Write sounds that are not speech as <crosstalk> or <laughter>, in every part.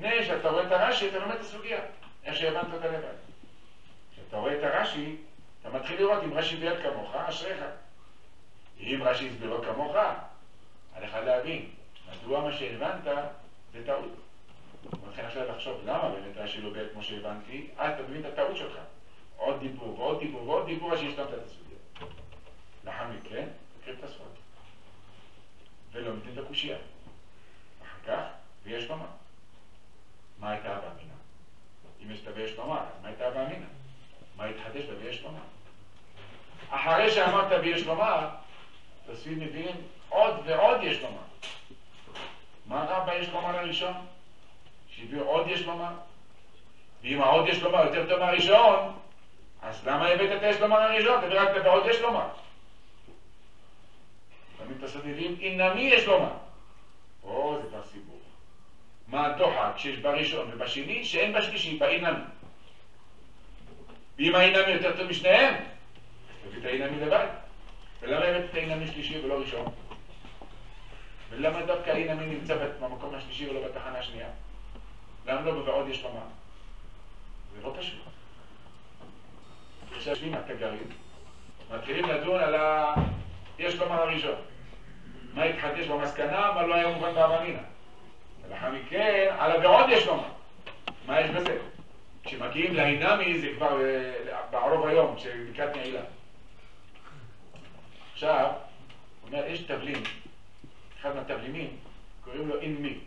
לפני שאתה רואה את הרש"י, אתה לומד את הסוגיה, איך שהבנת אותה לבד. כשאתה רואה את הרש"י, אתה מתחיל לראות אם רש"י ביד כמוך, אשריך. אם רש"י הסבירו כמוך, עליך להבין. מדוע מה שהבנת זה טעות. מתחיל עכשיו לחשוב, למה באמת רש"י לא ביד כמו שהבנתי? אז אתה מבין את הטעות שלך. עוד דיבור ועוד דיבור ועוד דיבור עד שהשלמת את הסוגיה. לאחר מכן, תקריב את הספות. ולומדים את הקושייה. אחר כך, ויש במה. מה הייתה אמינה? אם יש ה"ויש במה", אז מה הייתה אמינה? מה התחדש ב"ויש במה"? אחרי שאמרת "ויש במה", תוספים מביאים עוד ועוד יש במה. מה רע ביש במה לראשון? שהביאו עוד יש במה? ואם העוד יש במה יותר טוב מהראשון, אז למה הבאת את היש במה לראשון? תביא רק את העוד יש במה. תמיד תוספים מביאים אינמי יש במה. או, זה. מה הדוחק שיש בראשון ובשני שאין בשלישי, באינמי. ואם האינמי יותר טוב משניהם, תביא את האינמי לבד. ולמה הבאת את האינמי שלישי ולא ראשון? ולמה דווקא האינמי נמצא במקום השלישי ולא בתחנה השנייה? למה לא בבעוד יש במה? זה לא פשוט. עכשיו יושבים התגרים, מתחילים לדון על ה... יש במה הראשון. מה התחדש במסקנה, מה לא היה מובן באמנינה. ולאחר מכן, על הבעוד יש במה. מה יש בזה? כשמגיעים לאינמי זה כבר בערוב היום, כשבקעת נעילה. עכשיו, הוא אומר, יש תבלין, אחד מהתבלינים, קוראים לו אין מי.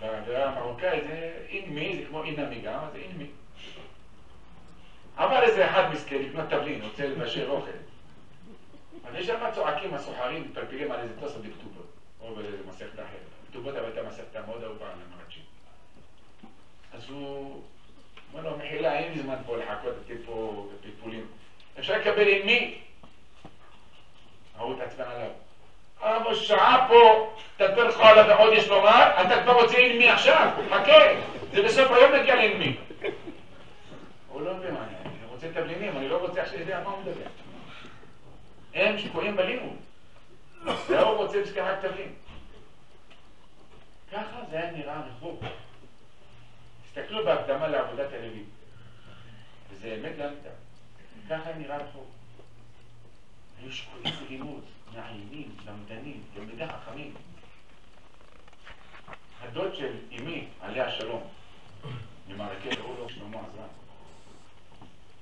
בהגדרה המרוקאית זה אין מי, זה כמו אין נמי גם, זה אין מי. אבל איזה אחד מסכן לקנות תבלין, רוצה לבשל אוכל. אז יש שם צועקים הסוחרים, מתפלפלים על איזה תוספות בכתובות, או באיזה מסכת אחרת. כתובות אבל הייתה מסכתה מאוד אהובה על המרצ'ים. אז הוא אומר לו, מחילה, אין לי זמן פה לחכות, בפלפולים. אפשר לקבל עם מי? ההוא התעצבן עליו. אבל שעה פה, תדבר לך עליו ועוד יש לומר, אתה כבר רוצה עם מי עכשיו? חכה, זה בסוף היום נגיע לעם מי. הוא לא מבין מה אני, רוצה תבלינים, אני לא רוצה עכשיו לדעת מה הוא מדבר. הם שקועים בלימוד. והוא רוצה בסך רק תבלין. ככה זה היה נראה רחוב. תסתכלו בהקדמה לעבודת הלוי. וזה אמת לאמיתה. ככה היה נראה רחוב. היו שקועים בלימוד, מעיינים, למדנים, תלמידי חכמים. הדוד של אמי, עליה השלום, ממערכי קראו שלמה עזרן.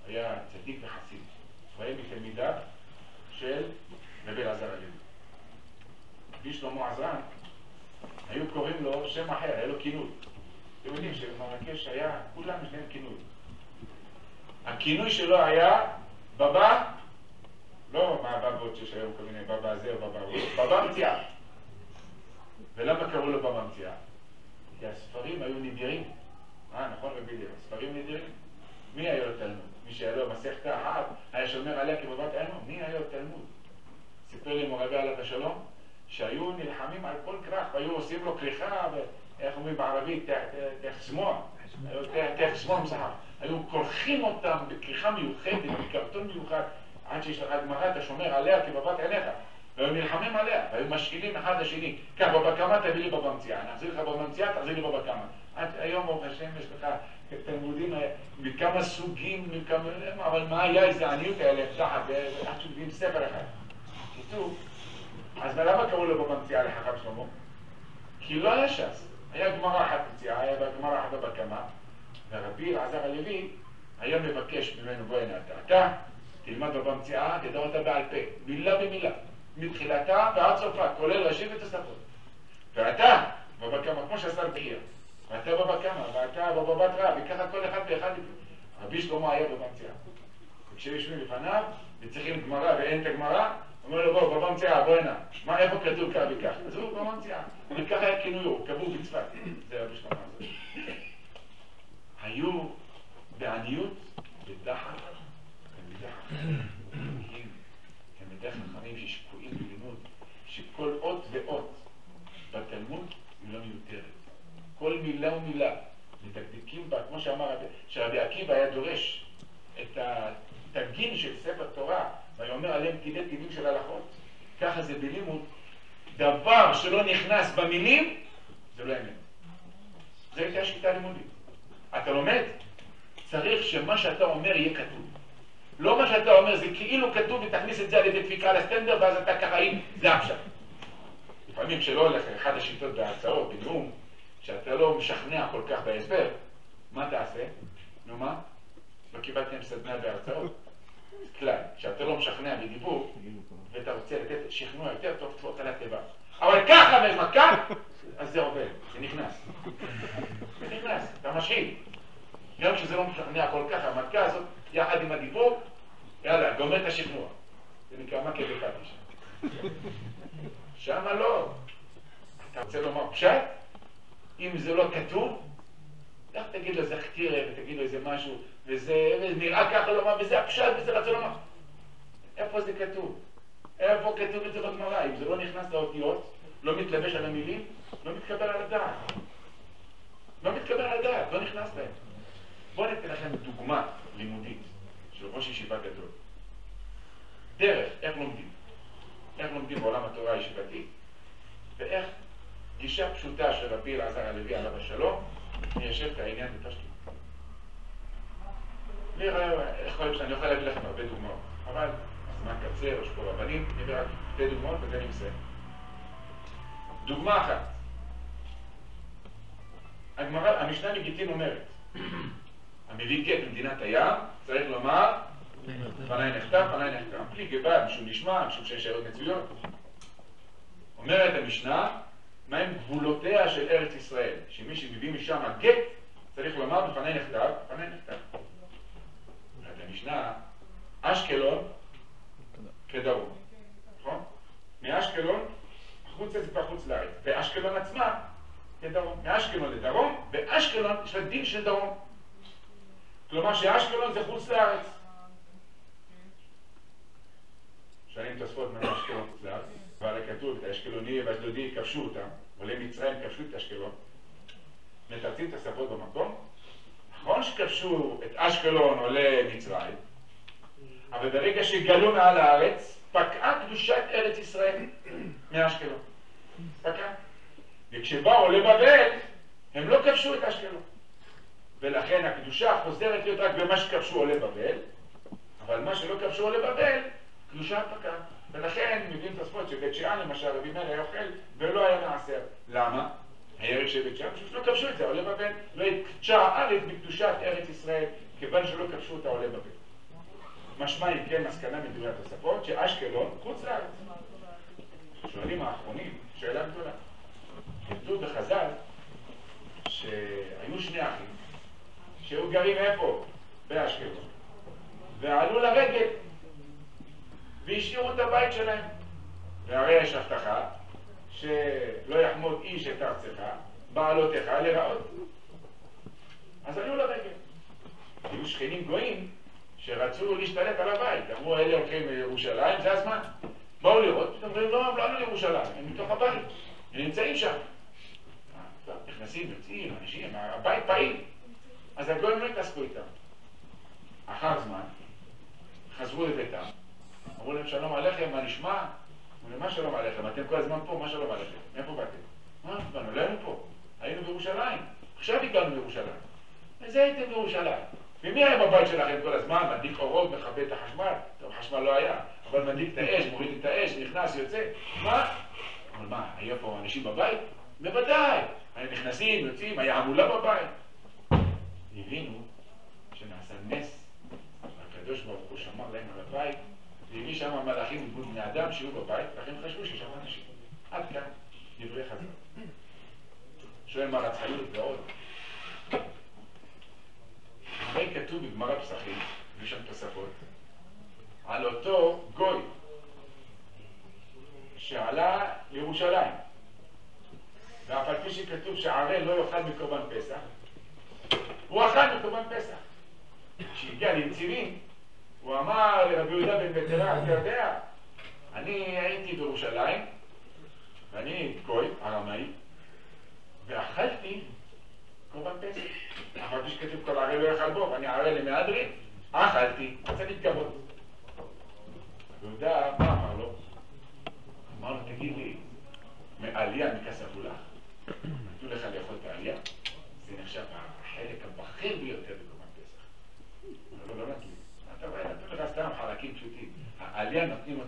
היה צדיק וחסיד. הוא היה מתלמידיו של רבי אלעזר הלוי. רבי שלמה עזרן, היו קוראים לו שם אחר, היה לו כינוי. אתם יודעים שבמרקש היה, כולם יש להם כינוי. הכינוי שלו היה בבא, לא מה הבבות שיש היום כל מיני בבא זה או בבא הוא, בבא מציאה. ולמה קראו לו בבא מציאה? כי הספרים היו נדירים. אה, נכון רבי אליהו, ספרים נדירים. מי היה לו תלמוד? מי שהיה לו מסכת אחת, היה שומר עליה כבבת עינו? מי היה לו תלמוד? סיפר לי מורבי עליו השלום, שהיו נלחמים על כל כרך, והיו עושים לו כריכה, ואיך אומרים בערבית, תחסמוע, תחסמוע מסחר. היו כורכים אותם בכריכה מיוחדת, בקרטון מיוחד, עד שיש לך גמרא, אתה שומר עליה כבבת עיניך. והיו נלחמים עליה, והיו משאילים אחד לשני. כך, בבא קמא תביא לי בבא מציאה, אני אחזיר לך בבא מציאה, תחזיר לי בבא קמא. עד היום, ברוך השם, יש לך תלמודים מכמה סוגים, מכמה... אבל מה היה איזה עניות האלה, תחת, עד שמביאים ספר אחד. קיצור, אז למה קראו לו בבא מציאה לחכם שלמה? כי לא היה ש"ס. היה גמרא אחת מציאה, היה גמרא אחת בבא קמא, ורבי אלעזר הלוי היה מבקש ממנו, בוא הנה אתה, אתה תלמד בבא מציאה, תדע אותה בעל פה, מילה במילה. מתחילתה ועד סופה, כולל ראשי ותוספות. ואתה, בבא קמא, כמו שעשה בעיר, ואתה בבא קמא, ואתה בבא בתרא, וככה כל אחד ואחד. רבי שלמה היה במציאה. וכשיושבים לפניו, וצריכים גמרא ואין את הגמרא, אומר לו בוא, בבא מציאה, בוא הנה. מה, איפה כתוב כך וכך? אז הוא בבא מציאה. וככה היה כינויו, קבור בצפת. זה רבי שלמה הזה. היו בעניות, בדחק, תלמידי חכמים ששקועים בלימוד, שכל אות ואות בתלמוד היא לא מיותרת. כל מילה ומילה מדקדקים בה, כמו שאמר שרבי עקיבא היה דורש את התגין של ספר תורה, ויאמר עליהם פקידי פקידים של הלכות. ככה זה בלימוד. דבר שלא נכנס במילים, זה לא אמת. זו הייתה השיטה הלימודית. אתה לומד, צריך שמה שאתה אומר יהיה כתוב. לא מה שאתה אומר זה כאילו כתוב ותכניס את זה על ידי דפיקה לסטנדר ואז אתה ככה אם זה הפשט. לפעמים כשלא הולך אחד השיטות בהרצאות, בנאום, שאתה לא משכנע כל כך בהסבר, מה תעשה? נו מה? לא קיבלתם סדנה בהרצאות? כלל, כשאתה לא משכנע בדיבור, ואתה רוצה לתת שכנוע יותר טוב, תפוט על התיבה. אבל ככה במכה, אז זה עובד, זה נכנס. זה נכנס, אתה משחיל. גם כשזה לא משכנע כל כך, המכה הזאת, יחד עם הדיבור, יאללה, גומר את השכנוע. זה נקרא מכה דקתי שם. שמה לא. אתה רוצה לומר פשט? אם זה לא כתוב, לך תגיד לו זה חתירה ותגיד לו איזה משהו, וזה נראה ככה לומר, וזה הפשט וזה רצון לומר. איפה זה כתוב? איפה כתוב את זה בגמרא? אם זה לא נכנס לאותיות, לא מתלבש על המילים, לא מתקבל על הדעת. לא מתקבל על הדעת, לא נכנס להם. בואו ניתן לכם דוגמה לימודית של ראש ישיבה גדול. דרך, איך לומדים. איך לומדים בעולם התורה הישיבתי, ואיך גישה פשוטה של רבי אלעזר הלוי עליו השלום, מיישב את העניין בפשטות. יכול להיות שאני יכול להביא לכם הרבה דוגמאות, אבל הזמן קצר, יש פה רבנים, נראה רק שתי דוגמאות וזה מסיים. דוגמה אחת, הגמרא, המשנה מגיטין אומרת, המביא גט במדינת הים, צריך לומר, פניי נחתם, פניי נחתם, בלי גבל, משום נשמע, משום שיש שאלות מצויות. אומרת המשנה, מהם גבולותיה של ארץ ישראל, שמי שמביא משם הגט, צריך לומר בפני נכתב, בפני נכתב. אומרת המשנה, אשקלון כדרום, נכון? מאשקלון, החוצה זה כבר חוץ לארץ, ואשקלון עצמה כדרום. מאשקלון לדרום, באשקלון יש לה דין של דרום. כלומר שאשקלון זה חוץ לארץ. שואלים תוספות מה אשקלון חוץ לארץ, אבל כתוב את האשקלוני והאשדודי כבשו אותם, עולי מצרים כבשו את אשקלון. מתרצים את השפות במקום. נכון שכבשו את אשקלון עולי מצרים, אבל ברגע שגלו מעל הארץ, פקעה קדושת ארץ ישראל מאשקלון. פקעה. וכשבאו לבבל, הם לא כבשו את אשקלון. ולכן הקדושה חוזרת להיות רק במה שכבשו עולי בבל, אבל מה שלא כבשו עולי בבל, קדושה פקעה. ולכן מביאים את הספורט שבית שאן למשל, מאיר היה אוכל ולא היה מעשר. למה? הערך של בית שאן, פשוט לא כבשו את זה, עולי בבל. לא התקדשה הארץ בקדושת ארץ ישראל, כיוון שלא כבשו אותה עולי בבל. משמע אם כן מסקנה מדברי התוספות, שאשקלון חוץ לארץ. שואלים האחרונים, שאלה גדולה. כתוב בחז"ל שהיו שני אחים שהיו גרים איפה? באשקלון. ועלו לרגל והשאירו את הבית שלהם. והרי יש הבטחה שלא יחמוד איש את ארצך, בעלותיך לרעות. אז עלו לרגל. היו שכנים גויים שרצו להשתלט על הבית. אמרו, אלה הולכים לירושלים, זה הזמן. באו לראות, פתאום אומרים, לא, הם לא עלו לירושלים, הם מתוך הבית, הם נמצאים שם. נכנסים, יוצאים, אנשים, הבית פעיל. אז הגויים לא התעסקו איתם. אחר זמן, חזרו לביתם, אמרו להם שלום עליכם, מה נשמע? אמרו להם, מה שלום עליכם? אתם כל הזמן פה, מה שלום עליכם? מאיפה באתם? מה, באנו, לא פה, היינו בירושלים, עכשיו הגענו לירושלים. איזה הייתם בירושלים? ומי היה בבית שלכם כל הזמן? מדליק אורות, מכבה את החשמל? טוב, חשמל לא היה, אבל מדליק את האש, מוריד את האש, נכנס, יוצא. מה? אבל מה, היה פה אנשים בבית? בוודאי. היו נכנסים, יוצאים, היה המולה בבית. הבינו Bien, bien,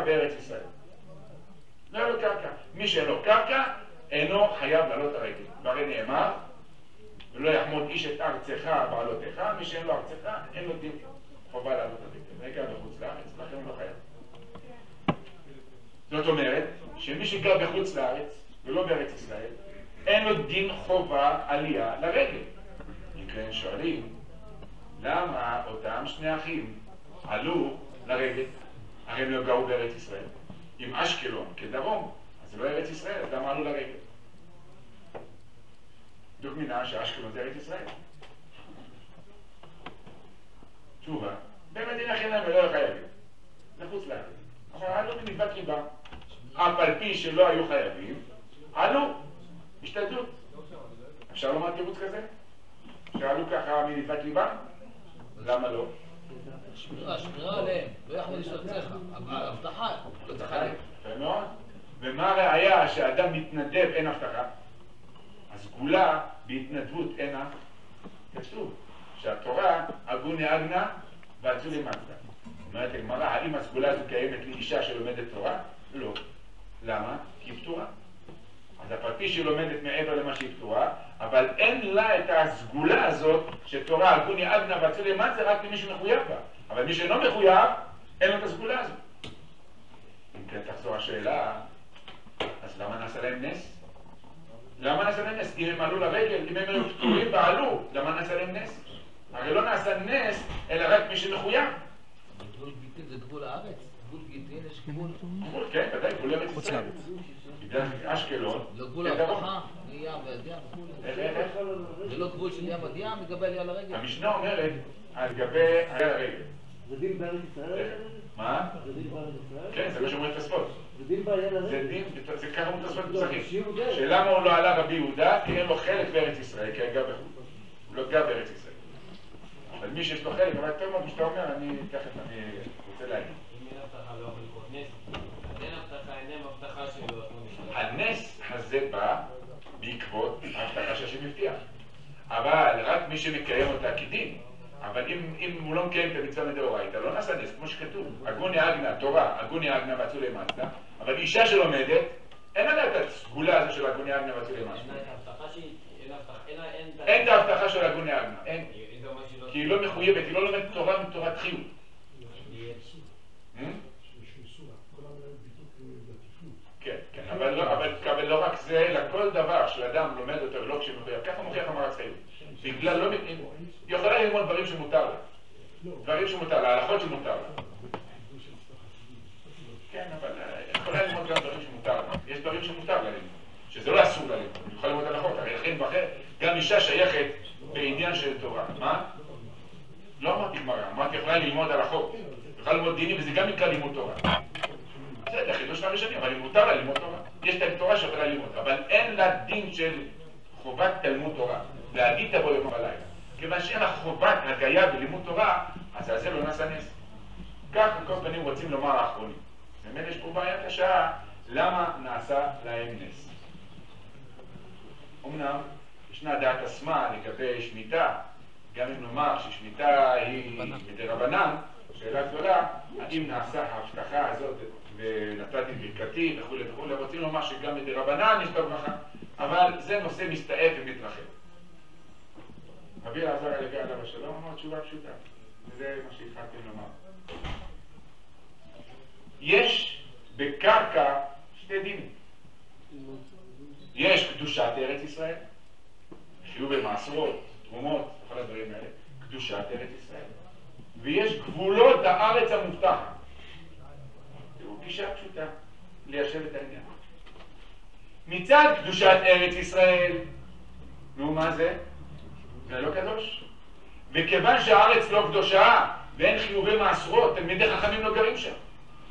בארץ ישראל. לא היה לו קרקע. מי שאין לו קרקע, אינו חייב לעלות הרגל. והרי נאמר, ולא יחמוד איש את ארצך בעלותיך, מי שאין לו ארצך, אין לו דין חובה לעלות הרגל. זה גר בחוץ לארץ, לכן הוא לא חייב. זאת אומרת, שמי שגר בחוץ לארץ ולא בארץ ישראל, אין לו דין חובה עלייה לרגל. אם כן שואלים, למה אותם שני אחים עלו לרגל? הרי הם לא גרו בארץ ישראל. אם אשקלון כדרום, אז זה לא ארץ ישראל, אז למה עלו לרגל? בדיוק מינה שאשקלון זה ארץ ישראל. תשובה, במדינה חינם ולא חייבים. לחוץ לארץ. אבל עלו מנדבת ליבם. אף על פי שלא היו חייבים, עלו. השתדלות. אפשר לומר תירוץ כזה? שעלו ככה מנדבת ליבם? למה לא? לא מאוד. ומה הראיה שאדם מתנדב אין הבטחה? הסגולה בהתנדבות אינה כתוב שהתורה הגוני אגנה ואצולי מצדה. אומרת הגמרא, האם הסגולה הזו קיימת לאישה שלומדת תורה? לא. למה? כי היא פתורה. אז אף על פי שהיא לומדת מעבר למה שהיא פתורה, אבל אין לה את הסגולה הזאת שתורה הגוני אגנה ואצולי מצדה רק למי שמחויב בה. אבל מי שאינו מחויב, אין לו את הסגולה הזו. אם כן תחזור השאלה, אז למה נעשה להם נס? למה נעשה להם נס? אם הם עלו לרגל, אם הם היו פטורים ועלו, למה נעשה להם נס? הרי לא נעשה נס, אלא רק מי שמחויב. גבול גיטין זה גבול הארץ, גבול גיטין יש גבול, גבול, כן, ודאי, גבול ארץ ישראל. אשקלון, לא גבול כדרום. ההבטחה, ים וכולי. איך, איך, איך? זה לא גבול של ים עד ים, לגבי עלייה לרגל. המשנה אומרת על גבי הרגל. זה דין בארץ ישראל? מה? זה דין בארץ ישראל? כן, זה מה שאומרים תוספות. זה דין בעלייה זה לרגל? דין, זה ככה אומרים תוספות לא, פסחים. שיעור דרך. שלמה הוא לא עלה רבי יהודה? כי אין לו חלק בארץ ישראל, כי גר בחו"ל. הוא לא גר בארץ ישראל. אבל מי שיש לו חלק, אבל טוב מאוד, שאתה אומר, אני תכף אני רוצה להגיד. אם אין הבטחה לא יכול לקרות נס, אין הבטחה, אין הבטחה שלא יכולים לשלם. הנס הזה בא בעקבות ההבטחה שהשם הבטיח. אבל רק מי שמקיים אותה כדין. אבל אם, אם הוא לא מקיים את המצווה מדאורייתא, לא נעשה נס, כמו שכתוב. הגוני אגנה, תורה, הגוני אגנה ואצולי מצדה, אבל אישה שלומדת, אין לה את הסגולה הזו של הגוני אגנה ואצולי שהיא, אין את ההבטחה של הגוני אגנה, אין. לא... כי היא לא מחויבת, היא לא לומדת תורה מתורת חיות. אה? כן, כן, אבל לא, אבל, לא רק זה, אלא כל דבר שאדם לומד אותו ולא כשמחויב, ככה מוכיח המרץ חיות. בגלל לא, היא יכולה ללמוד דברים שמותר לה. דברים שמותר לה, הלכות שמותר לה. כן, אבל אה, היא יכולה ללמוד גם דברים שמותר לה. יש דברים שמותר לה ללמוד, שזה לא אסור לה ללמוד, היא יכולה ללמוד הלכות, הרי לכן בכן, גם אישה שייכת בעניין של תורה. מה? לא אמרתי גמרא, אמרתי יכולה ללמוד הלכות. יוכל ללמוד דינים וזה גם נקרא לימוד תורה. בסדר, חידוש הראשונים, אבל מותר לה ללמוד תורה. יש להם תורה שיכולה ללמוד, אבל אין לה דין של חובת תלמוד תורה. להגיד תבוא יום ולילה. כיוון שאין לה חובת הגיה בלימוד תורה, אז על זה לא נעשה נס. כך על כל פנים רוצים לומר האחרונים. באמת יש פה בעיה קשה, למה נעשה להם נס? אמנם ישנה דעת השמאל לגבי שמיטה, גם אם נאמר ששמיטה היא מדי רבנן, שאלה גדולה, האם נעשה ההבטחה הזאת ונתתי ברכתי וכולי וכולי, רוצים לומר שגם מדי רבנן יש בה ברכה, אבל זה נושא מסתעף ומתרחב. רבי אלעזר הלוי עליו השלום אמר תשובה פשוטה, וזה מה שהתחלתי לומר. יש בקרקע שתי דינים. יש קדושת ארץ ישראל, חיוב במעשרות, תרומות, כל הדברים האלה, קדושת ארץ ישראל, ויש גבולות הארץ המובטחת. תראו, גישה פשוטה, ליישב את העניין. מצד קדושת ארץ ישראל, נו מה זה? זה לא קדוש. וכיוון שהארץ לא קדושה ואין חיובי מעשרות, תלמידי חכמים לא גרים שם.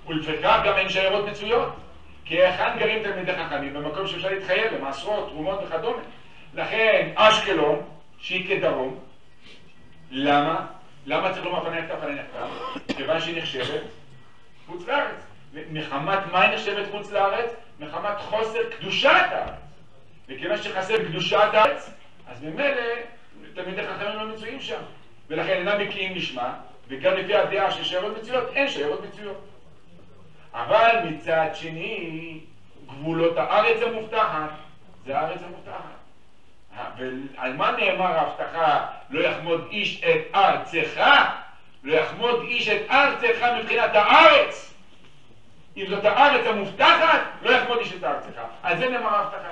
ולפיכך גם אין שיירות מצויות. כי היכן גרים תלמידי חכמים? במקום שאפשר להתחייב במעשרות, תרומות וכדומה. לכן אשקלון, שהיא כדרום, למה? למה צריך לומר פני הכתב פני נכתב? כיוון שהיא נחשבת חוץ לארץ. מחמת מה היא נחשבת חוץ לארץ? מחמת חוסר קדושת הארץ. וכיוון שחסר קדושת הארץ, אז ממילא תלמידי חכמים לא מצויים שם. ולכן אינם בקיאים לשמה, וגם לפי הדעה של שיירות מצויות, אין שיירות מצויות. אבל מצד שני, גבולות הארץ המובטחת, זה הארץ המובטחת. ועל מה נאמר ההבטחה, לא יחמוד איש את ארצך? לא יחמוד איש את ארצך מבחינת הארץ. אם זאת הארץ המובטחת, לא יחמוד איש את ארצך. על זה נאמר ההבטחה.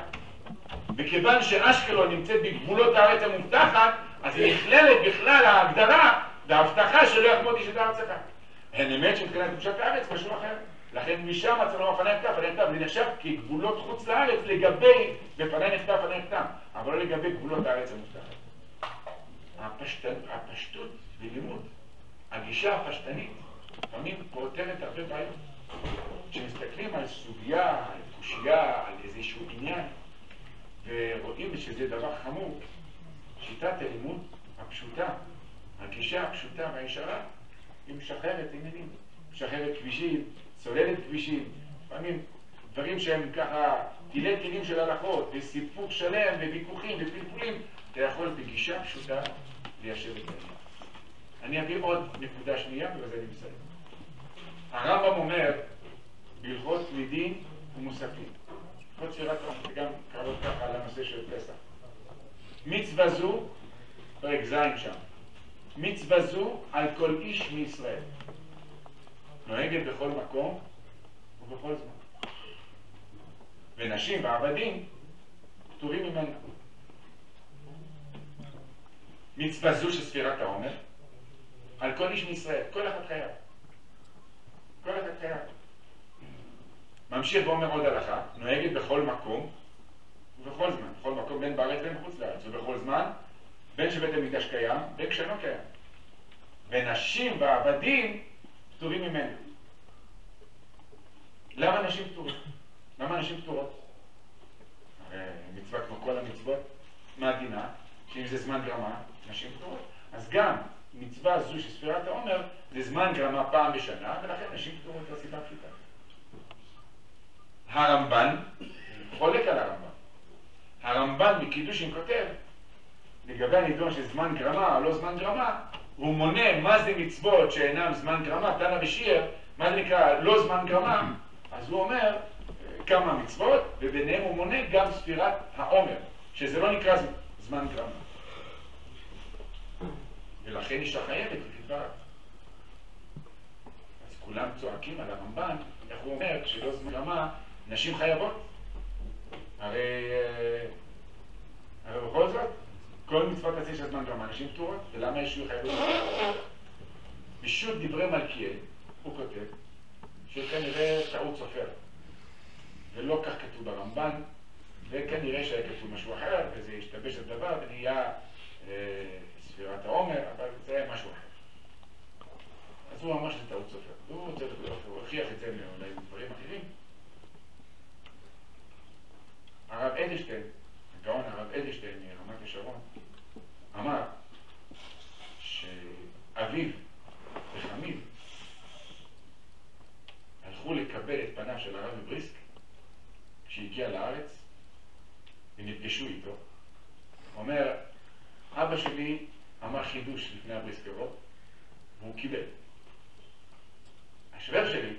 וכיוון שאשקלון נמצאת בגבולות הארץ המובטחת, אז היא נכללת בכלל ההגדרה וההבטחה שלא יחמוד איש את ארצך. הן אמת שמבחינת קדושת הארץ משהו אחר. לכן משם צריך לומר פני הכתב, פני הכתב, זה נחשב כגבולות חוץ לארץ לגבי, בפני נכתב, פני הכתב, אבל לא לגבי גבולות הארץ המובטחת. הפשט... הפשטות בלימוד, הגישה הפשטנית, לפעמים פותרת הרבה בעיות. כשמסתכלים על סוגיה, על קושייה, על איזשהו עניין, ורואים שזה דבר חמור, שיטת הלימוד הפשוטה, הגישה הפשוטה והישרה, היא משחררת עניינים, משחררת כבישים, סוללת כבישים, לפעמים דברים שהם ככה טילי טילים של הלכות, וסיפור שלם, וויכוחים, ופלפולים, אתה יכול בגישה פשוטה ליישב את העניין. אני אביא עוד נקודה שנייה, ובזה אני מסיים. הרמב"ם אומר בהלכות מדין ומוספים, הלכות רמב"ם, וגם קרוב ככה על הנושא של פסח. מצווה זו, פרק ז' שם, מצווה זו על כל איש מישראל. נוהגת בכל מקום ובכל זמן. ונשים ועבדים פטורים ממנה. מצווה זו של ספירת העומר על כל איש מישראל, כל אחד חייב. כל חייב. ממשיך ואומר עוד הלכה, נוהגת בכל מקום ובכל זמן, בכל מקום בין בארץ בין בחוץ לארץ, ובכל זמן בין שבית המקדש קיים בין כשאינו קיים. ונשים ועבדים פטורים ממנו. למה נשים פטורים? למה נשים פטורות? הרי מצווה כמו כל המצוות, מה דינה? שאם זה זמן גרמה, נשים פטורות. אז גם מצווה זו של ספירת העומר זה זמן גרמה פעם בשנה, ולכן נשים פטורות זו סיבה פשוטה. הרמב"ן חולק על הרמב"ן. הרמב"ן מקידושין כותב לגבי הנידון של זמן גרמה או לא זמן גרמה, הוא מונה מה זה מצוות שאינם זמן גרמה, תנא ושיר, מה זה נקרא לא זמן גרמה, אז הוא אומר כמה מצוות, וביניהם הוא מונה גם ספירת העומר, שזה לא נקרא זמן גרמה. ולכן אישה חייבת לפי דבריו. כולם צועקים על הרמב"ן, איך הוא אומר, שלא זמן גרמה, נשים חייבות. הרי, הרי בכל זאת, כל מצוות עשה של זמן גרמה, נשים פטורות, ולמה יש חייבות? בשו"ת דברי מלכיאל, הוא כותב, שכנראה טעות סופר. ולא כך כתוב ברמב"ן, וכנראה שהיה כתוב משהו אחר, וזה השתבש הדבר ונהיה אה, ספירת העומר, אבל זה היה משהו אחר. אז הוא אמר שזה טעות סופר. בניו של הרב מבריסק, כשהגיע לארץ, ונפגשו איתו, הוא אומר, אבא שלי אמר חידוש לפני הבריסקרות, והוא קיבל. השוור שלי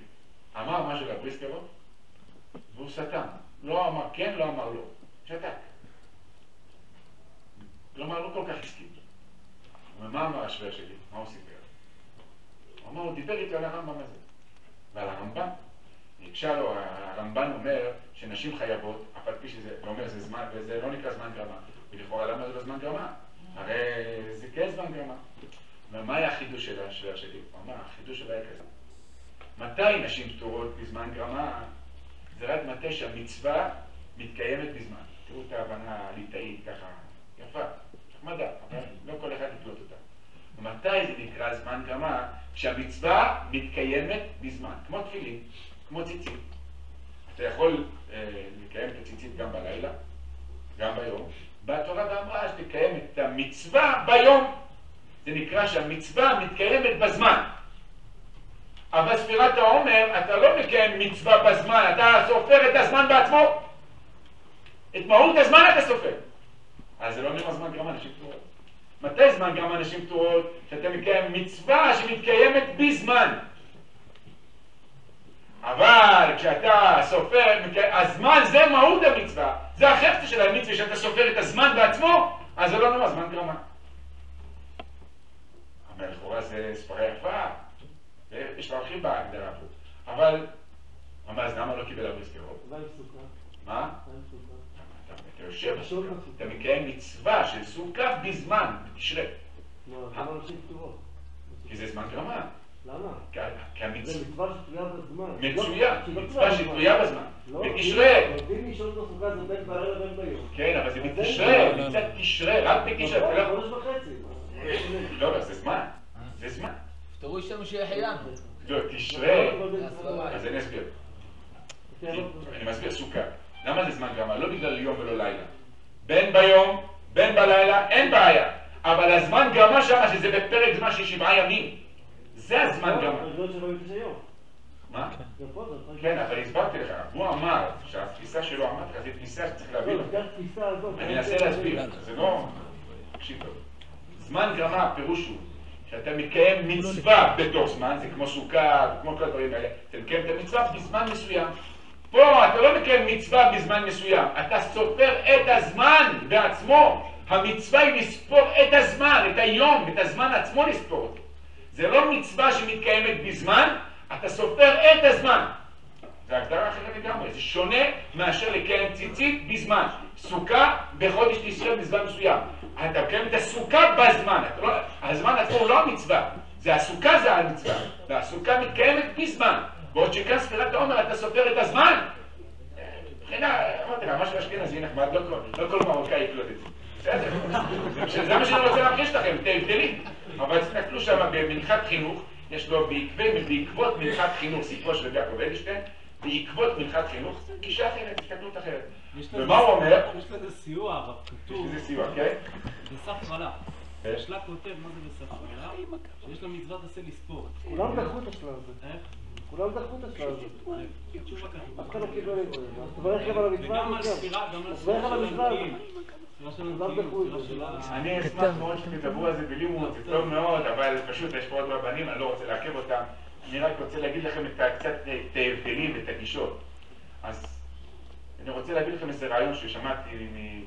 אמר משהו לבריסקרות, והוא סתם. לא אמר כן, לא אמר לא. שתק. כלומר, לא כל כך הסכים. ומה אמר השוור שלי? מה הוא סיפר? הוא אמר, הוא דיבר איתי על הרמב"ם הזה. ועל הרמב"ם. הקשה לו, הרמב"ן אומר שנשים חייבות, אף על פי שזה, הוא אומר, זה זמן, וזה לא נקרא זמן גרמה. ולכאורה למה זה לא זמן גרמה? הרי זה כן זמן גרמה. ומה היה החידוש של השוור שלי? הוא אמר, החידוש שלו היה כזה. מתי נשים פטורות בזמן גרמה? זה רק מתי שהמצווה מתקיימת בזמן. תראו את ההבנה הליטאית ככה, יפה, נחמדה, אבל לא כל אחד יקלוט אותה. ומתי זה נקרא זמן גרמה? כשהמצווה מתקיימת בזמן, כמו תפילין, כמו ציצית. אתה יכול אה, לקיים את הציצית גם בלילה, גם ביום. בתורה ואמרה שתקיים את המצווה ביום. זה נקרא שהמצווה מתקיימת בזמן. אבל ספירת העומר, אתה לא מקיים מצווה בזמן, אתה סופר את הזמן בעצמו. את מהות הזמן אתה סופר. אז זה לא נראה זמן גרמה נשים פטורות. מתי זמן גרמה נשים פטורות? שאתה מקיים מצווה שמתקיימת בזמן. אבל כשאתה סופר, הזמן זה מהות המצווה, זה החפצה של המצווה, שאתה סופר את הזמן בעצמו, אז זה לא נורא זמן גרמה. אבל לכאורה זה ספרה יפה, יש להרחיב בהגדרה פה. אבל, אבל אז למה לא קיבל עם סוכה? מה? אתה יושב, אתה מקיים מצווה של סוכה בזמן, בתשרי. לא, נשים פטורות? כי זה זמן גרמה. למה? כי- כי זה המצווה... מצווה שתלויה בזמן. מצויה, לא מצווה תלויה שתלויה בזמן. לא, בתשרי. יודעים לשאול את הסוכה זה בין בלילה בין ביום. כן, אבל זה בתשרי. מצד תשרי, רק בתשרי. אתה לא- חודש וחצי. לא, לא, זה זמן. זה זמן. תפתרו שם שהחיינו. לא, תשרי. לא, אז אני אסביר. כן, אני מסביר סוכה. למה זה זמן גרמה? לא בגלל יום ולא לילה. בין ביום, בין בלילה, אין בעיה. אבל הזמן גרמה שם, שזה בפרק זמן של שבעה ימים. זה הזמן. זה לא ותשע יום. מה? פה. כן, אבל הסברתי לך. הוא אמר שהתפיסה שלו, אמרתי לך, זו תפיסה שצריך להבין לא, אותה. אני אנסה להסביר, זה לא... תקשיב טוב. זמן גרמה, הפירוש הוא שאתה מקיים מצווה בתוך זמן, זה כמו סוכה, כמו כל הדברים האלה, אתה מקיים את המצווה בזמן מסוים. פה אתה לא מקיים מצווה בזמן מסוים, אתה סופר את הזמן בעצמו. המצווה היא לספור את הזמן, את היום, את הזמן עצמו לספור אותו. זה לא מצווה שמתקיימת בזמן, אתה סופר את הזמן. זה הגדרה אחרת לגמרי, זה שונה מאשר לקיים ציצית בזמן. סוכה בחודש תשרה בזמן מסוים. אתה מקיים את הסוכה בזמן, לא, הזמן עצמו הוא לא המצווה, זה הסוכה זה המצווה, והסוכה מתקיימת בזמן. בעוד שכאן ספירת העומר אתה סופר את הזמן. מבחינה, אמרתי לך, משהו אשכנזי נחמד, לא כל- לא כל מרוקאי יקלוט את זה. בסדר, זה מה שאני רוצה להמחיש לכם, את ההבדלים. אבל תסתכלו שם במנחת חינוך, יש לו בעקבות מנחת חינוך, סיפרו של יעקב אדלשטיין, בעקבות מנחת חינוך, זה גישה אחרת, הסתכלות אחרת. יש ומה הוא אומר? יש לזה סיוע, אבל יש כתוב לזה סיוע, כן? בסף מלאך. כן. השלה כותב מה זה בסף מלאך, שיש לה מצוות עשה לספור. כולם דחו את השלב הזה. איך? כולם דחו את השלב הזה. תשובה כתוב. אף אחד לא קיבל את זה. אז תברך גם על המצווה וגם על הזאת. ספירה, גם על ספירה אני אשמח מאוד שתדברו על זה בלימוד, זה טוב מאוד, אבל פשוט יש פה עוד רבנים, אני לא רוצה לעכב אותם. אני רק רוצה להגיד לכם קצת את ההבדלים ואת הגישות. אז אני רוצה להגיד לכם איזה רעיון ששמעתי מ-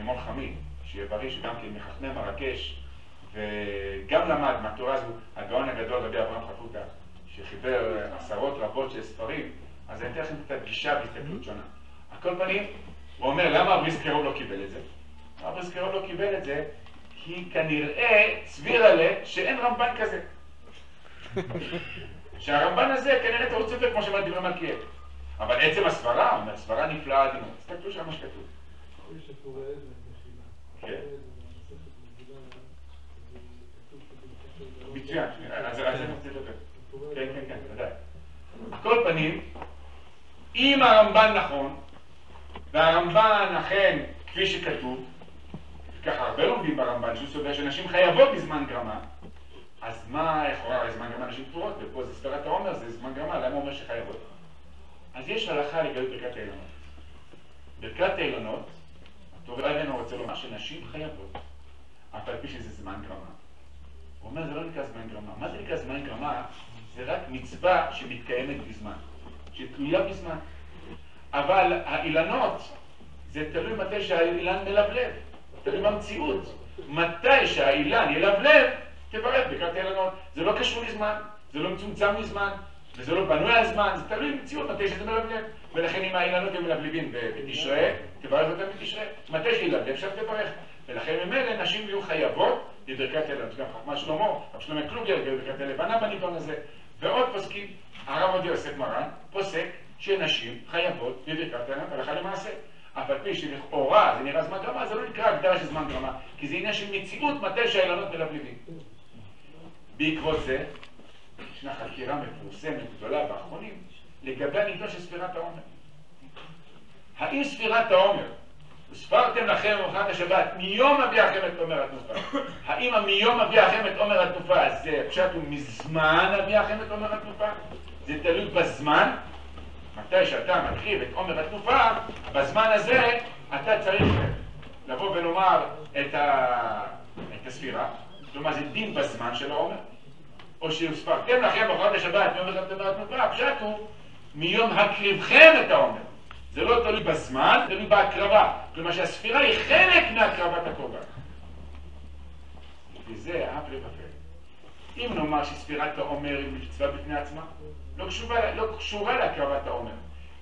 ממון חמיד, שיהיה בריא, שגם כן מחכמי מרקש, וגם למד מהתורה הזו, הגאון הגדול רבי אברהם חפוטה, שחיבר עשרות רבות של ספרים, אז אני אתן לכם קצת גישה והסתכלות שונה. על כל פנים, הוא אומר, למה הבריסקרו לא קיבל את זה? הבריסקרו לא קיבל את זה, כי כנראה סביר עליה שאין רמב"ן כזה. <laughs> שהרמב"ן הזה כנראה טעות סופר, כמו שאמר דברי מלכיאל. אבל עצם הסברה, הוא אומר, סברה נפלאה עד מאוד. תסתכלו שם מה שכתוב. כן. מצוין, אז לדבר. כן, כן, כן, ודאי. על כל פנים, אם הרמב"ן נכון, והרמב"ן אכן כפי שכתוב, ככה הרבה לומדים ברמב"ן, שהוא סובר שנשים חייבות בזמן גרמה, אז מה לכאורה זמן גרמה נשים פטורות, ופה זה ספירת העומר, זה זמן גרמה, למה הוא אומר שחייבות? אז יש הלכה לגבי ברכת האילנות. ברכת האילנות, הטוב אבן רוצה לומר שנשים חייבות, אף על פי שזה זמן גרמה. הוא אומר, זה לא נקרא זמן גרמה. מה זה נקרא זמן גרמה? זה רק מצווה שמתקיימת בזמן, שתלויה בזמן. אבל האילנות, זה תלוי מתי שהאילן מלבלב, תלוי במציאות. מתי שהאילן ילבלב, תברך ברכת האילנות. זה לא קשור לזמן, זה לא מצומצם מזמן, וזה לא בנוי על זמן, זה תלוי במציאות, מתי שזה מלבלב. ולכן אם האילנות הם מלבלבים בתשרי, תברך אותם בתשרי. מתי שילבלב, שם תברך. ולכן ממילא נשים יהיו חייבות בברכת אילנות. גם חכמה שלמה, רב שלמה קלוגר, בברכת הלבנה בנידון הזה. ועוד פוסקים, הרב עובדיה יוסף מרן, פוסק שנשים חייבות בברכת אילנות הלכה למעשה. אף על פי שלכאורה זה נראה זמן גרמה, זה לא נקרא הגדרה של זמן גרמה, כי זה עניין של מציאות מתי שהאילנות מלבלבים. בעקבות זה, ישנה חקירה מפורסמת גדולה באחרונים לגבי הנידון של ספירת העומר. האם ספירת העומר, וספרתם לכם במחרת השבת, מיום אביאכם את עומר התנופה, האם המיום אביאכם את עומר התנופה זה פשט מזמן אביאכם את עומר התנופה? זה תלוי בזמן, מתי שאתה מקריב את עומר התנופה, בזמן הזה אתה צריך לבוא ולומר את, ה... את הספירה, כלומר זה דין בזמן של העומר. או שהוספרתם לכם בחודש השבת מיום וחמתם התנופה, הפשט הוא מיום הקריבכם את העומר. זה לא תלוי בזמן, תלוי בהקרבה. כלומר שהספירה היא חלק מהקרבת הקורבן. וזה הפלא ופלא. אם נאמר שספירת העומר היא מצווה בפני עצמה, לא קשורה, לא קשורה להקרבת העומר.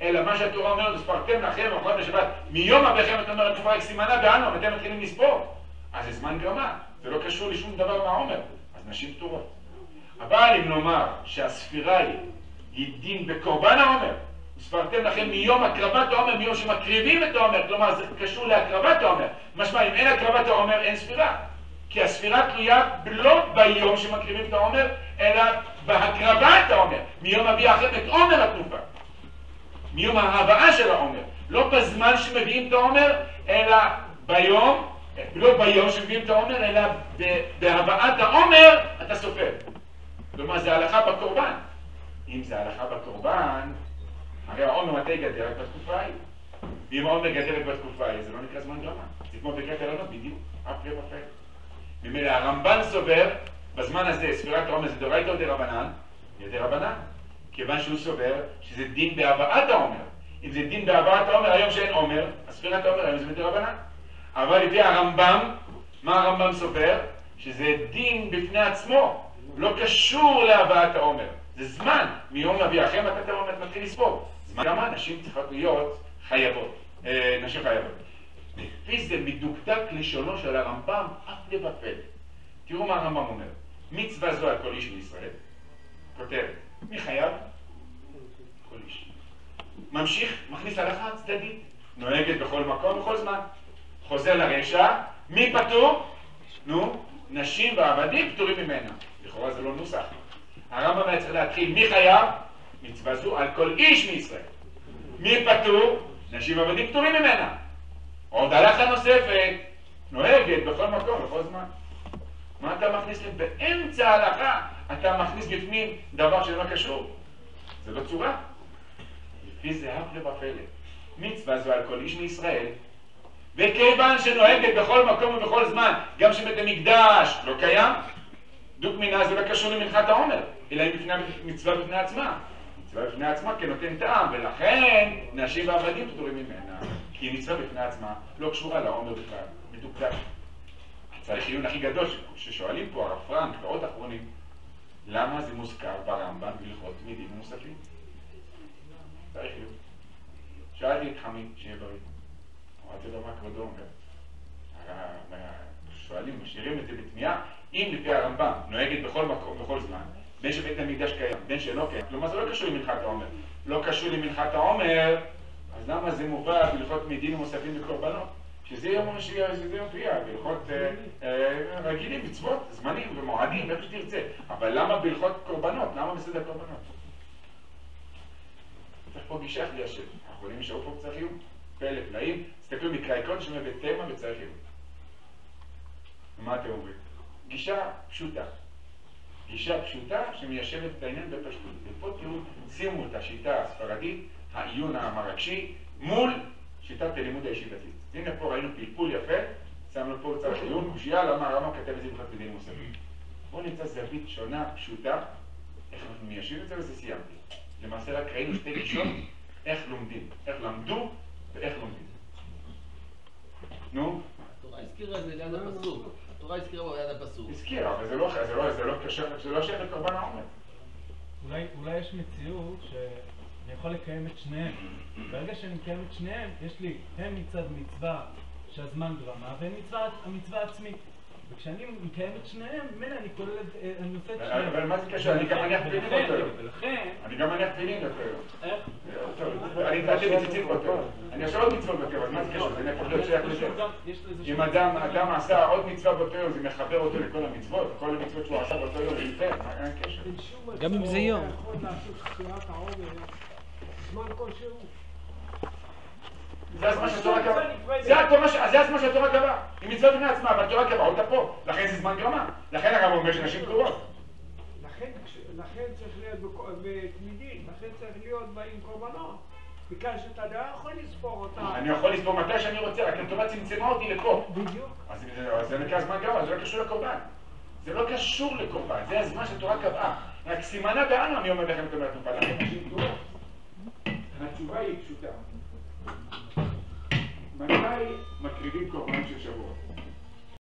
אלא מה שהתורה אומרת, וספרתם לכם בחודש השבת, מיום אביכם את עומר התקופה סימנה באנו, ואתם מתחילים לספור. אז זה זמן גרמה, זה לא קשור לשום דבר מהעומר, אז נשים פטורות. אבל אם נאמר שהספירה היא, היא דין בקורבן העומר, וספרתם לכם מיום הקרבת העומר, מיום שמקריבים את העומר, כלומר זה קשור להקרבת העומר. משמע, אם אין הקרבת העומר, אין ספירה. כי הספירה תלויה לא ביום שמקריבים את העומר, אלא בהקרבת העומר. מיום אביא אחר את עומר התנופה. מיום ההבאה של העומר. לא בזמן שמביאים את העומר, אלא ביום, לא ביום שמביאים את העומר, אלא בהבאת העומר אתה סופר. כלומר, זה הלכה בקורבן. אם זה הלכה בקורבן, הרי העומר מתי גדל? רק בתקופה ההיא. ואם העומר גדל רק בתקופה ההיא, זה לא נקרא זמן גרמה. זה כמו בקראת אלונות, בדיוק, אף רבע ופלא. ממילא הרמב"ן סובר, בזמן הזה ספירת העומר זה דאורייתא או דרבנן? זה דרבנן. כיוון שהוא סובר שזה דין בהבאת העומר. אם זה דין בהבאת העומר, היום שאין עומר, אז ספירת העומר היום זה בדרבנן. אבל לפי הרמב"ם, מה הרמב"ם סובר? שזה דין בפני עצמו, לא קשור להבאת העומר. זה זמן, מיום אביאכם אתה תראה מתחיל לספור. זמן כמה נשים צריכות להיות חייבות, אה, נשים חייבות. לפי זה מדוקדק לשונו של הרמב"ם, אף לבפל. תראו מה הרמב"ם אומר. מצווה זו על כל איש בישראל, כותרת, מי חייב? כל איש. ממשיך, מכניס הלכה צדדית, נוהגת בכל מקום, בכל זמן. חוזר לרשע, מי פטור? נו, נשים ועבדים פטורים ממנה. לכאורה זה לא נוסח. הרמב"ם היה צריך להתחיל, מי חייב? מצווה זו על כל איש מישראל. מי פטור? נשים ועבדים פטורים ממנה. עוד הלכה נוספת, נוהגת בכל מקום, בכל זמן. מה אתה מכניס? באמצע ההלכה אתה מכניס בפנים דבר שלא קשור. זה לא צורה. לפי זה הפלא ופלא. מצווה זו על כל איש מישראל, וכיוון שנוהגת בכל מקום ובכל זמן, גם שבית המקדש לא קיים, דוק מינה זה לא קשור למנחת העומר, אלא היא בפני, מצווה בפני עצמה. מצווה בפני עצמה כנותן טעם, ולכן נשים ועבדים פטורים ממנה, כי היא מצווה בפני עצמה, לא קשורה לעומר בכלל, מדוקדק. צריך עיון הכי גדול ששואלים פה הרב פרנק ועוד אחרונים, למה זה מוזכר ברמב"ם בהלכות תמידים נוספים? צריך עיון. שאלתי את חמי, שיהיה בריא. אמרתי לו, מה כבודו אומר? שואלים, משאירים את זה בתמיהה, אם לפי הרמב"ם נוהגת בכל מקום, בכל זמן, בין שבית המקדש קיים, בין שאינו קיים, כלומר זה לא קשור למנחת העומר. לא קשור למנחת העומר, אז למה זה מובא בהלכות מידים ומוספים וקורבנות? שזה יום המשיח, שזה יום פריאה, בהלכות אה, אה, רגילים, מצוות, זמנים ומועדים, איך שתרצה. אבל למה בהלכות קורבנות? למה בסדר קורבנות? צריך פה גישה לי השם. האחרונים נשארו פה קצת חיוב. פלא פלאים, תסתכלו מקראי קודש ובתמה וצריך חיוב. מה אתם אומרים? גישה פשוטה. גישה פשוטה שמיישבת את העניין בפשטות. ופה תראו, שימו את השיטה הספרדית העיון המרגשי מול שיטת הלימוד הישיבתית. הנה פה ראינו פלפול יפה, שמנו פה צד עיון, קושייה, למה הרמב"ם כתב את זה בכלל בדינים מוספים. בואו נמצא זווית שונה, פשוטה, איך אנחנו מיישבים את זה, וזה סיימתי. למעשה רק ראינו שתי גישות, איך לומדים, איך למדו ואיך לומדים. נו, התורה הזכירה את זה ליד הפסוק. התורה הזכירה בו ליד הפסוק. הזכיר, אבל זה לא, זה לא, זה לא לא שייך לקורבן העומר. אולי, אולי יש מציאות שאני יכול לקיים את שניהם. ברגע שאני מקיים את שניהם, יש לי הן מצד מצווה שהזמן גרמה, והן מצווה, המצווה העצמית. וכשאני מקיים את שניהם, ממילא אני כולל את, אה, אני עושה את שניהם. אבל מה זה קשר? אני גם מניח ולכן- באותו יום. ולכן, אני גם מניח באותו יום. איך? אני נתתי בציצית באותו יום. אני עושה עוד מצוות באותו יום, אז מה זה קשר? זה נהפך להיות שייך לזה. אם אדם, עשה עוד מצווה באותו יום, זה מחבר אותו לכל המצוות, כל המצוות שהוא עשה באותו יום, זה יפה, מה- אין קשר. גם אם זה יום. זמן כלשהו. זה הזמן שהתורה קבעה. התורה. היא מצווה בפני עצמה, והתורה קבעה אותה פה. לכן זה זמן גרמה. לכן הרב אומר שנשים פטורות. לכן, צריך להיות בתמידים, לכן צריך להיות עם קורבנות. בגלל שאתה לא יכול לספור אותה. אני יכול לספור מתי שאני רוצה, רק התורה צמצמה אותי לפה. בדיוק. אז זה- נקרא זמן גרמה, זה לא קשור לקורבן. זה לא קשור לקורבן, זה הזמן שהתורה קבעה. רק סימנה בעלמא מי עומד לכם את אומרת. לכן נשים פטורות. התשובה היא פשוטה. מתי מקריבים קורבן של שבוע?